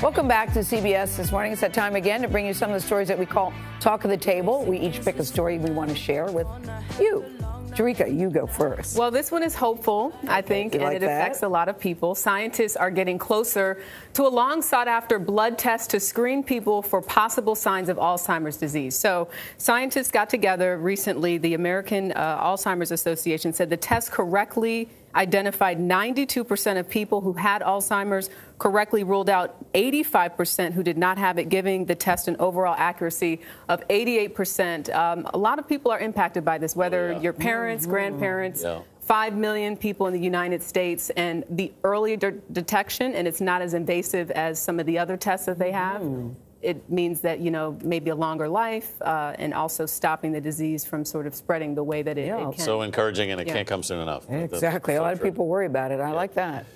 Welcome back to CBS this morning. It's that time again to bring you some of the stories that we call Talk of the Table. We each pick a story we want to share with you. Jericka, you go first. Well, this one is hopeful, I think, You and like it that? affects a lot of people. Scientists are getting closer to a long sought after blood test to screen people for possible signs of Alzheimer's disease. So, scientists got together recently. The American uh, Alzheimer's Association said the test correctly identified 92% of people who had Alzheimer's, correctly ruled out 85% who did not have it, giving the test an overall accuracy of 88%. Um, a lot of people are impacted by this, whether your parents, grandparents, Yeah. 5 million people in the United States, and the early de- detection, and it's not as invasive as some of the other tests that they have. It means that, you know, maybe a longer life uh, and also stopping the disease from sort of spreading the way that it, Yeah. it can. So encouraging, and it Yeah. can't come soon enough. That's Exactly. A so lot of true. people worry about it. I like that.